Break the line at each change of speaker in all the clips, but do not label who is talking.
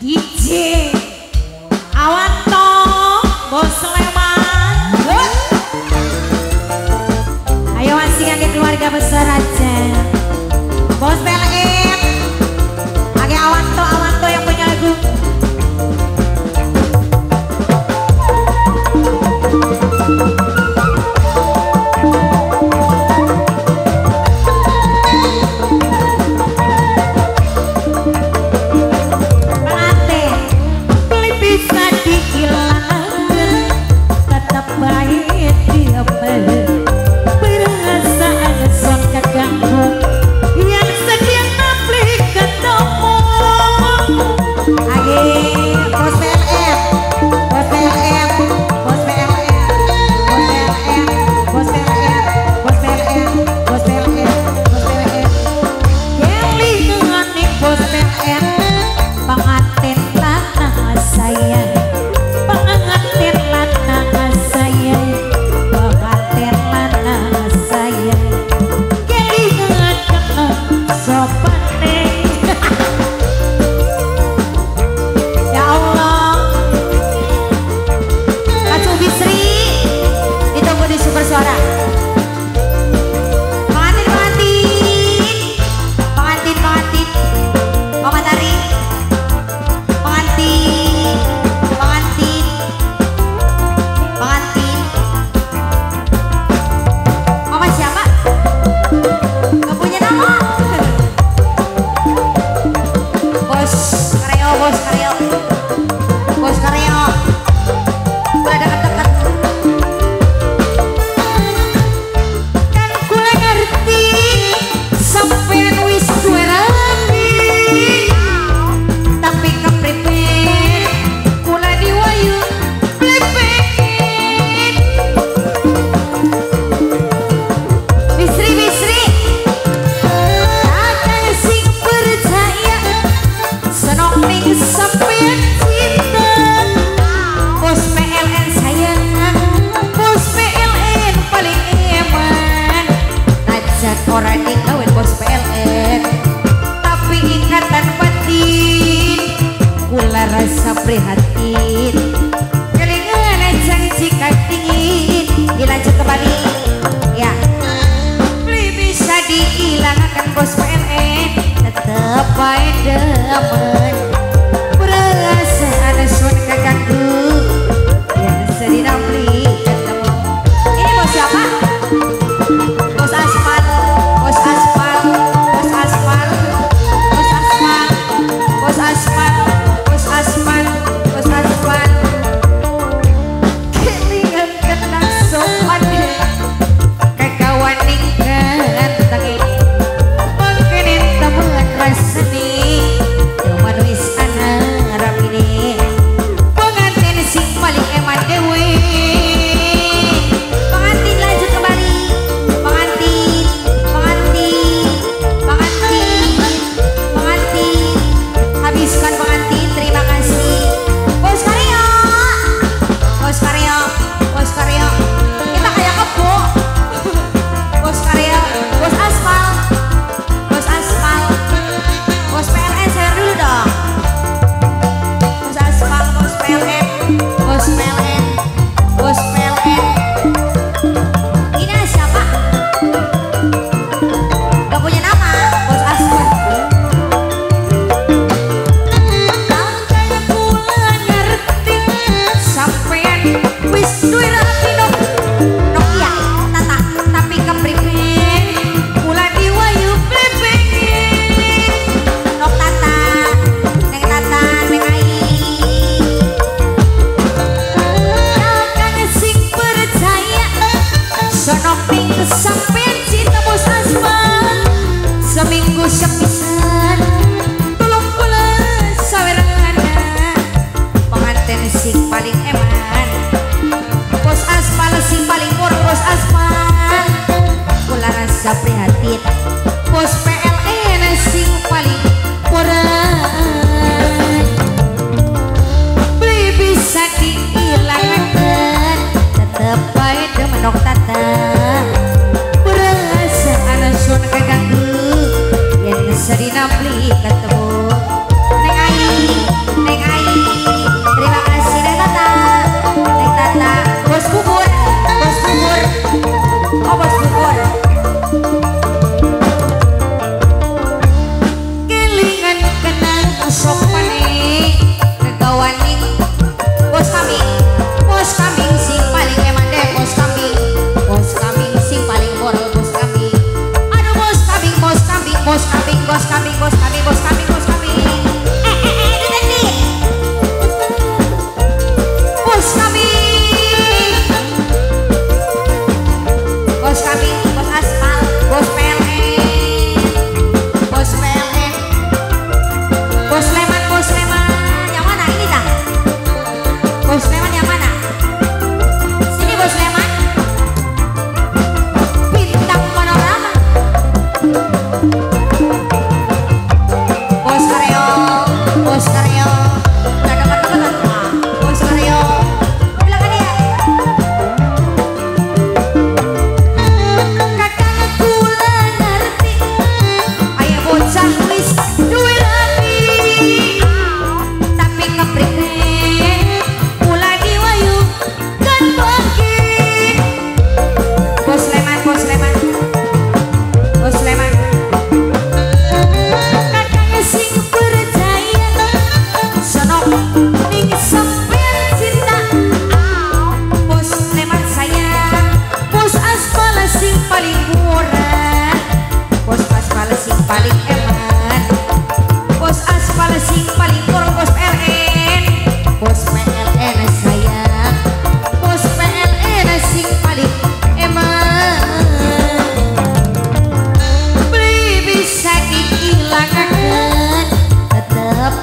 DJ. Awanto Bos Sleman. Ayo asingkan ke keluarga besar aja. ora dikawin bos PLN tapi ingatan batin kula rasa prihatin.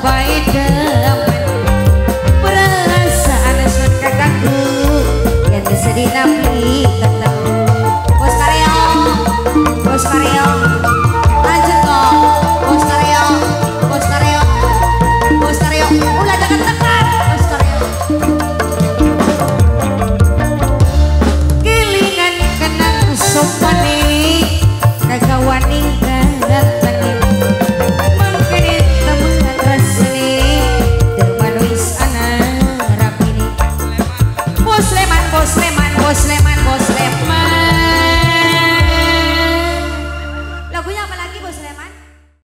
fight the